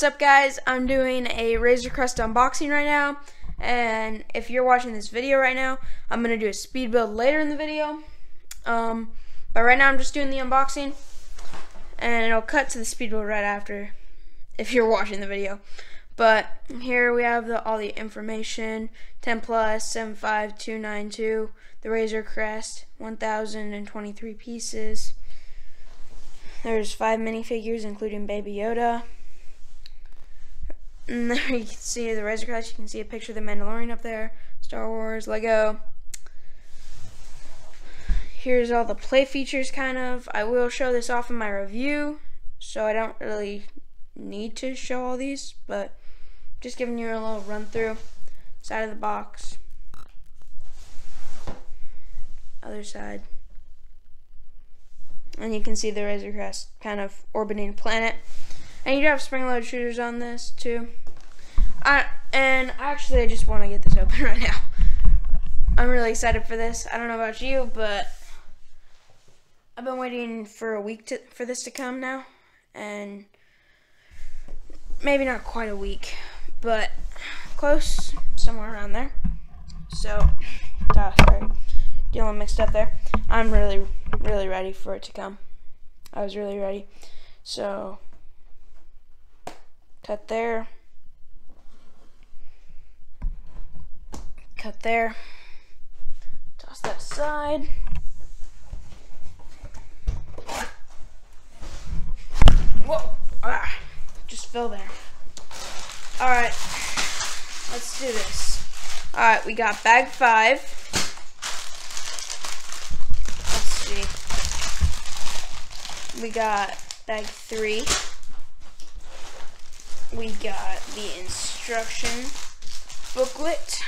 What's up guys? I'm doing a Razor Crest unboxing right now and if you're watching this video right now I'm to do a speed build later in the video. Um, but right now I'm just doing the unboxing and it'll cut to the speed build right after if you're watching the video. But here we have the, all the information 10 plus 75292 the Razor Crest 1023 pieces. There's five minifigures including Baby Yoda and there you can see the Razor Crest. You can see a picture of the Mandalorian up there. Star Wars, Lego. Here's all the play features, kind of. I will show this off in my review, so I don't really need to show all these, but just giving you a little run through. Side of the box. Other side. And you can see the Razor Crest kind of orbiting planet. And you do have spring load shooters on this too. I and actually I just want to get this open right now. I'm really excited for this. I don't know about you, but I've been waiting for a week to, for this to come now, and maybe not quite a week, but close, somewhere around there. So, ah, sorry, getting mixed up there. I'm really, really ready for it to come. I was really ready. So, cut there. Cut there. Toss that aside. Whoa! Ah, just fell there. Alright, let's do this. Alright, we got bag five. Let's see. We got bag three. We got the instruction booklet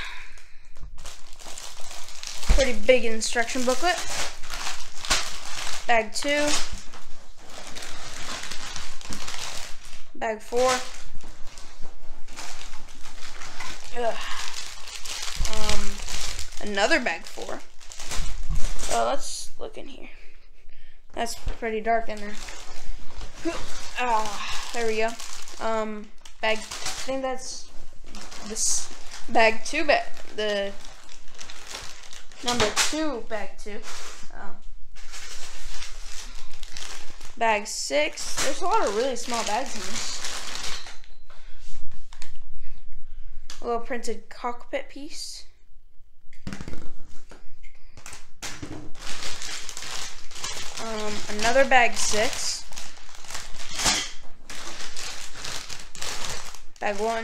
pretty big instruction booklet. Bag two. Bag four. Ugh. Um, another bag four. Let's look in here. That's pretty dark in there. Ah, there we go. Um, bag. I think that's this bag two. Bag the Number two, bag two. Um, bag six. There's a lot of really small bags in this. A little printed cockpit piece. Um, another bag six. Bag one.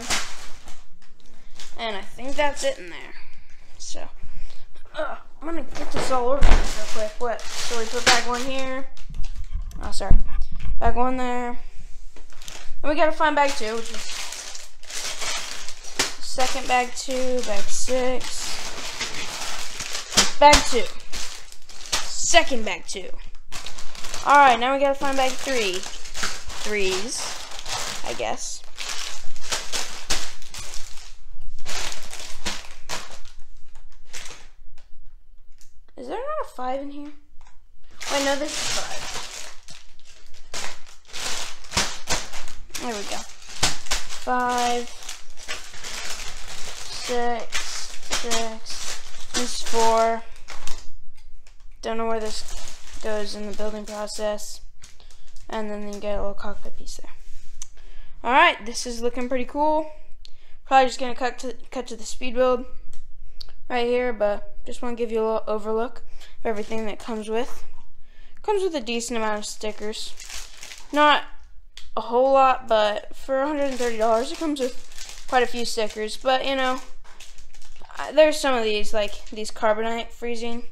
And I think that's it in there. So. Uh, I'm gonna get this all organized real quick. What? So we put bag one here. Oh, sorry. Bag one there. And we gotta find bag two, which is second bag two, bag six. Bag two. Second bag two. Alright, now we gotta find bag three. Threes, I guess. Is there not a five in here? Oh, Wait, no, this is five. There we go. Five, six, six, this four. Don't know where this goes in the building process. And then you get a little cockpit piece there. Alright, this is looking pretty cool. Probably just gonna cut to cut to the speed build right here, but just want to give you a little overlook everything that comes with. Comes with a decent amount of stickers. Not a whole lot, but for $130 it comes with quite a few stickers. But, you know, there's some of these, like these carbonite freezing,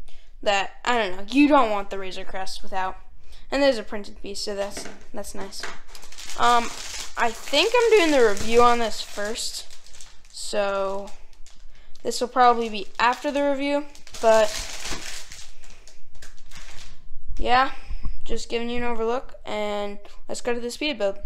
that, I don't know, you don't want the Razor Crest without. And there's a printed piece, so that's, that's nice. Um, I think I'm doing the review on this first. So, this will probably be after the review, but yeah, just giving you an overlook, and let's go to the speed build.